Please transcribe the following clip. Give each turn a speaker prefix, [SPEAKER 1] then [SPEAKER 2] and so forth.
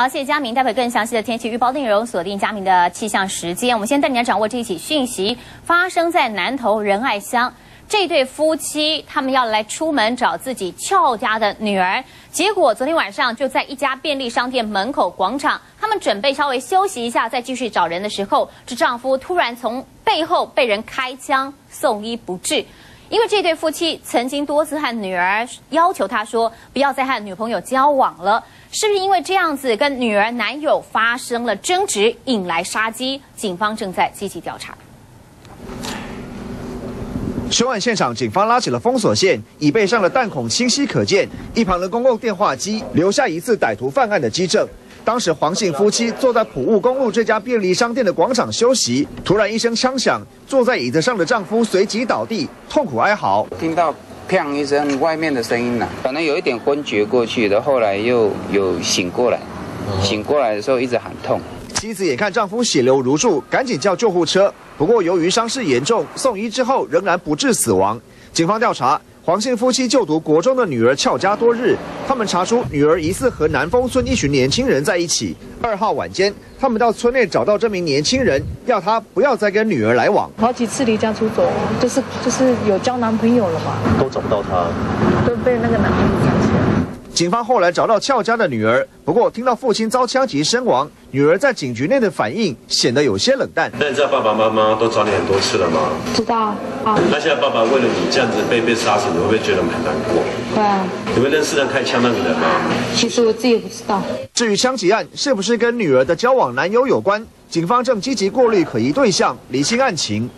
[SPEAKER 1] 好，谢谢嘉明。待会更详细的天气预报内容，锁定嘉明的气象时间。我们先带你来掌握这一起讯息，发生在南投仁爱乡。这对夫妻他们要来出门找自己俏家的女儿，结果昨天晚上就在一家便利商店门口广场，他们准备稍微休息一下，再继续找人的时候，这丈夫突然从背后被人开枪，送医不治。因为这对夫妻曾经多次和女儿要求他说不要再和女朋友交往了，是不是因为这样子跟女儿男友发生了争执，引来杀机？警方正在积极调查。
[SPEAKER 2] 凶案现场，警方拉起了封锁线，椅背上的弹孔清晰可见，一旁的公共电话机留下一次歹徒犯案的机证。当时黄姓夫妻坐在普务公路这家便利商店的广场休息，突然一声枪响，坐在椅子上的丈夫随即倒地，痛苦哀嚎。
[SPEAKER 3] 听到砰一声，外面的声音呢，可能有一点昏厥过去的，后来又有醒过来，醒过来的时候一直喊痛。
[SPEAKER 2] 妻子眼看丈夫血流如注，赶紧叫救护车，不过由于伤势严重，送医之后仍然不治死亡。警方调查。黄姓夫妻就读国中的女儿俏家多日，他们查出女儿疑似和南丰村一群年轻人在一起。二号晚间，他们到村内找到这名年轻人，要他不要再跟女儿来往。
[SPEAKER 4] 好几次离家出走，就是就是有交男朋友了嘛，
[SPEAKER 5] 都找不到他，
[SPEAKER 4] 都被那个男朋友抢起来。
[SPEAKER 2] 警方后来找到俏家的女儿，不过听到父亲遭枪击身亡，女儿在警局内的反应显得有些冷淡。
[SPEAKER 5] 那你知道爸爸妈妈都找你很多次了吗？
[SPEAKER 4] 知道。啊。
[SPEAKER 5] 那现在爸爸为了你这样子被被杀死，你会不会觉得很难过？
[SPEAKER 4] 对啊。
[SPEAKER 5] 你会认识人开枪那个人吗？
[SPEAKER 4] 其实我自己也不知道。
[SPEAKER 2] 至于枪击案是不是跟女儿的交往男友有关，警方正积极过滤可疑对象，理清案情。